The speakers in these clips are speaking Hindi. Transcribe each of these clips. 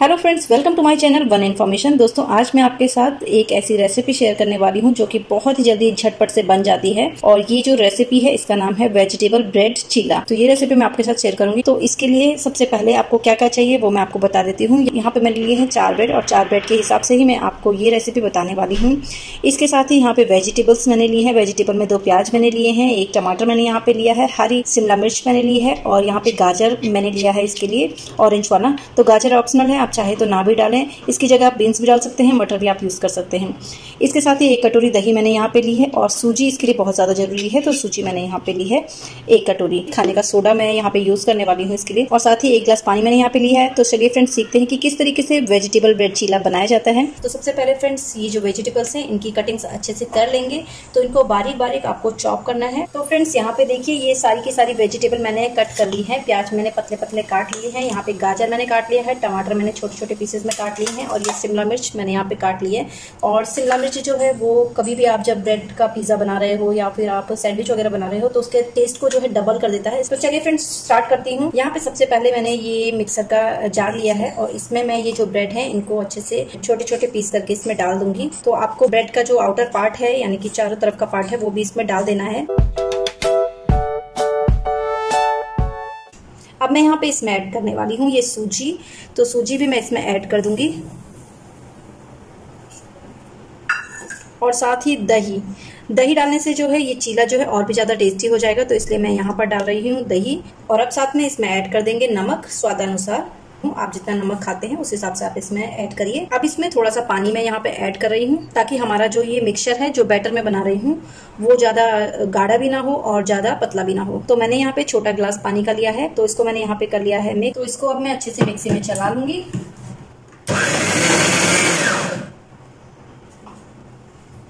Hello friends welcome to my channel one information दोस्तों, आज मैं आपके साथ एक ऐसी रेसिपी शेयर करने वाली हूँ जो कि बहुत ही जल्दी झटपट से बन जाती है। और ये जो रेसिपी है, इसका नाम है वेजिटेबल ब्रेड चीला तो ये रेसिपी मैं आपके साथ शेयर करूँगी। तो इसके लिए सबसे पहले आपको क्या क्या चाहिए, वो मैं आपको बता देती हूँ। यहाँ पे मैंने लिए हैं चार ब्रेड और चार ब्रेड के हिसाब से ही मैं आपको ये रेसिपी बताने वाली हूँ। इसके साथ ही यहाँ पे वेजिटेबल्स मैंने लिए हैं। वेजिटेबल में दो प्याज मैंने लिए हैं, एक टमाटर मैंने यहाँ पे लिया है, हरी शिमला मिर्च मैंने ली है, और यहाँ पे गाजर मैंने लिया है इसके लिए ऑरेंज वाला। तो गाजर ऑप्शनल है आप चाहे तो ना भी डाल। इसकी जगह आप बीन्स भी डाल सकते हैं, मटर भी आप यूज़ कर सकते हैं। इसके साथ ही एक कटोरी दही मैंने यहाँ पे ली है और सूजी इसके लिए बहुत ज़्यादा ज़रूरी है तो सूजी मैंने यहाँ पे ली है एक कटोरी। खाने का सोडा मैं यहाँ पे यूज़ करने वाली हूँ इसके लिए। और साथ ही एक गिलास पानी मैंने यहाँ पे लिया है। तो चलिए फ्रेंड्स सीखते हैं कि किस तरीके से वेजिटेबल ब्रेड चीला बनाया जाता है। तो सबसे पहले फ्रेंड्स ये जो वेजिटेबल्स हैं, इनकी कटिंग्स अच्छे से कर लेंगे। तो इनको बारीक बारीक आपको चॉप करना है। तो फ्रेंड्स यहाँ पे देखिए, ये सारी की सारी वेजिटेबल मैंने कट कर ली है। प्याज मैंने पतले पतले काट लिए हैं। यहाँ पे गाजर मैंने काट लिया है, टमाटर मैंने छोटे छोटे पीसेज में काट लिए हैं और ये शिमला मिर्च मैंने यहाँ पे काट ली है। और शिमला मिर्च जो है वो कभी भी आप जब ब्रेड का पिज़्ज़ा बना रहे हो या फिर आप सैंडविच वगैरह बना रहे हो तो उसके टेस्ट को जो है डबल कर देता है। तो चलिए फ्रेंड्स स्टार्ट करती हूँ। यहाँ पे सबसे पहले मैंने ये मिक्सर का जार लिया है और इसमें मैं ये जो ब्रेड है, इनको अच्छे से छोटे छोटे पीस करके इसमें डाल दूँगी। तो आपको ब्रेड का जो आउटर पार्ट है, यानी कि चारों तरफ़ का पार्ट है, वो भी इसमें डाल देना है। अब मैं यहाँ पे इसमें ऐड करने वाली हूँ, ये सूजी। तो सूजी भी मैं इसमें ऐड कर दूँगी। और साथ ही दही। दही डालने से जो है, ये चीला जो है, और भी ज़्यादा टेस्टी हो जाएगा। तो इसलिए मैं यहाँ पर डाल रही हूँ दही। और अब साथ में इसमें ऐड कर देंगे नमक स्वादानुसार। आप जितना नमक खाते हैं, उस हिसाब से आप इसमें ऐड करिए। अब इसमें थोड़ा सा पानी मैं यहाँ पे ऐड कर रही हूँ, ताकि हमारा जो ये मिक्सचर है, जो बैटर में बना रही हूँ, वो ज़्यादा गाढ़ा भी ना हो और ज़्यादा पतला भी ना हो। तो मैंने यहाँ पे छोटा गिलास पानी का लिया है तो इसको मैंने यहाँ पे कर लिया है मिक्स तो इसको अब मैं अच्छे से मिक्सी में चला लूँगी।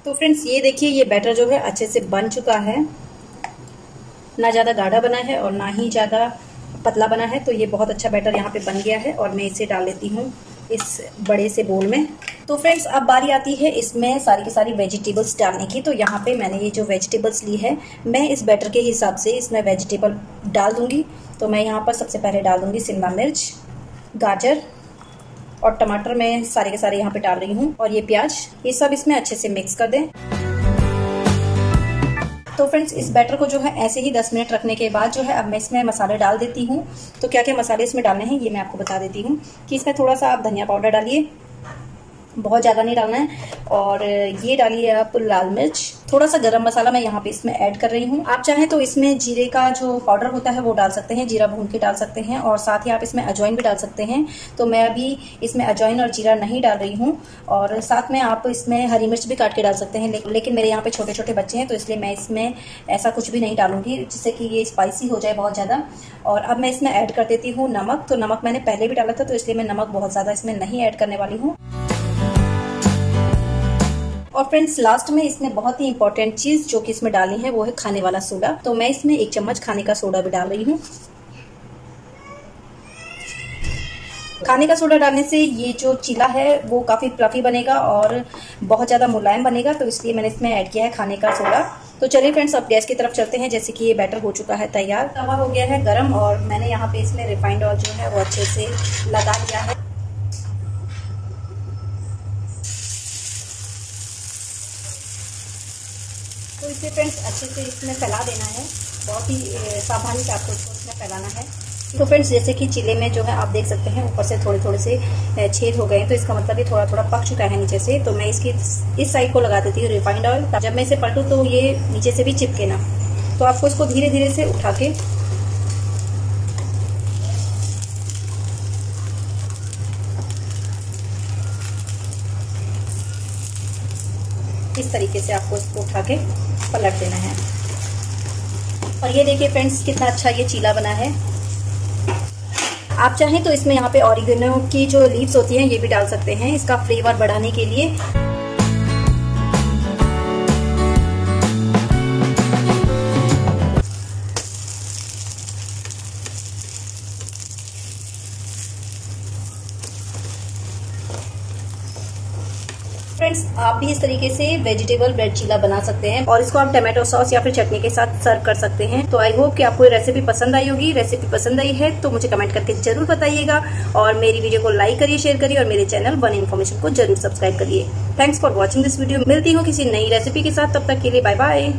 तो फ्रेंड्स ये देखिए, ये बैटर जो है, अच्छे से बन चुका है। ना ज़्यादा गाढ़ा बना है और ना ही ज़्यादा पतला बना है तो ये बहुत अच्छा बैटर यहाँ पे बन गया है और मैं इसे डाल लेती हूँ इस बड़े से बोल में। तो फ्रेंड्स अब बारी आती है इसमें सारी की सारी वेजिटेबल्स डालने की। तो यहाँ पे मैंने ये जो वेजिटेबल्स ली है, मैं इस बैटर के हिसाब से इसमें वेजिटेबल डाल दूँगी। तो मैं यहाँ पर सबसे पहले डाल दूँगी शिमला मिर्च, गाजर और टमाटर मैं सारे के सारे यहाँ पे डाल रही हूँ और ये प्याज, ये सब इसमें अच्छे से मिक्स कर दें। तो फ्रेंड्स इस बैटर को जो है ऐसे ही 10 मिनट रखने के बाद जो है अब मैं इसमें मसाले डाल देती हूँ। तो क्या क्या मसाले इसमें डालने हैं, ये मैं आपको बता देती हूँ कि इसमें थोड़ा सा आप धनिया पाउडर डालिए बहुत ज़्यादा नहीं डालना है। और ये डालिए आप लाल मिर्च। थोड़ा सा गरम मसाला मैं यहाँ पे इसमें ऐड कर रही हूँ। आप चाहें तो इसमें जीरे का जो पाउडर होता है वो डाल सकते हैं, जीरा भून के डाल सकते हैं, और साथ ही आप इसमें अजवाइन भी डाल सकते हैं। तो मैं अभी इसमें अजवाइन और जीरा नहीं डाल रही हूँ, और साथ में आप इसमें हरी मिर्च भी काट के डाल सकते हैं। लेकिन मेरे यहाँ पे छोटे छोटे बच्चे हैं तो इसलिए मैं इसमें ऐसा कुछ भी नहीं डालूँगी, जिससे कि ये स्पाइसी हो जाए बहुत ज़्यादा। और अब मैं इसमें ऐड कर देती हूँ नमक। तो नमक मैंने पहले भी डाला था तो इसलिए मैं नमक बहुत ज़्यादा इसमें नहीं ऐड करने वाली हूँ। और फ्रेंड्स लास्ट में इसमें बहुत ही इंपॉर्टेंट चीज़ जो कि इसमें डाली है, वो है खाने वाला सोडा। तो मैं इसमें एक चम्मच खाने का सोडा भी डाल रही हूँ। खाने का सोडा डालने से ये जो चीला है, वो काफ़ी फ्लफी बनेगा और बहुत ज़्यादा मुलायम बनेगा तो इसलिए मैंने इसमें ऐड किया है खाने का सोडा। तो चलिए फ्रेंड्स अब गैस की तरफ़ चलते हैं, जैसे कि ये बैटर हो चुका है तैयार। तवा हो गया है गरम और मैंने यहाँ पे इसमें रिफाइंड ऑयल जो है, वो अच्छे से लगा लिया है। इसे फ्रेंड्स अच्छे से इसमें फैला देना है। बहुत ही सावधानी से आपको इसको इसमें फैलाना है। तो फ्रेंड्स जैसे कि चिले में जो है, आप देख सकते हैं, ऊपर से थोड़े थोड़े से छेद हो गए तो इसका मतलब ये थोड़ा थोड़ा पक चुका है नीचे से। तो मैं इसकी, इस साइड को लगा देती हूँ रिफाइंड ऑयल जब मैं इसे पलटूँ तो ये नीचे से भी चिपके ना। तो आपको इसको धीरे धीरे से उठा के इस तरीके से आपको इसको उठा के पलट देना है। और ये देखिए फ्रेंड्स, कितना अच्छा ये चीला बना है। आप चाहें तो इसमें यहाँ पे ऑरिगेनो की जो लीव्स होती हैं, ये भी डाल सकते हैं। इसका फ्लेवर बढ़ाने के लिए फ्रेंड्स आप भी इस तरीके से वेजिटेबल ब्रेड चीला बना सकते हैं और इसको आप टोमेटो सॉस या फिर चटनी के साथ सर्व कर सकते हैं। तो आई होप कि आपको रेसिपी पसंद आई होगी। रेसिपी पसंद आई है तो मुझे कमेंट करके ज़रूर बताइएगा और मेरी वीडियो को लाइक करिए शेयर करिए और मेरे चैनल वन इन्फॉर्मेशन को ज़रूर सब्सक्राइब करिए। Thanks for watching this video मिलती हूँ किसी नई रेसिपी के साथ। तब तक के लिए बाय बाय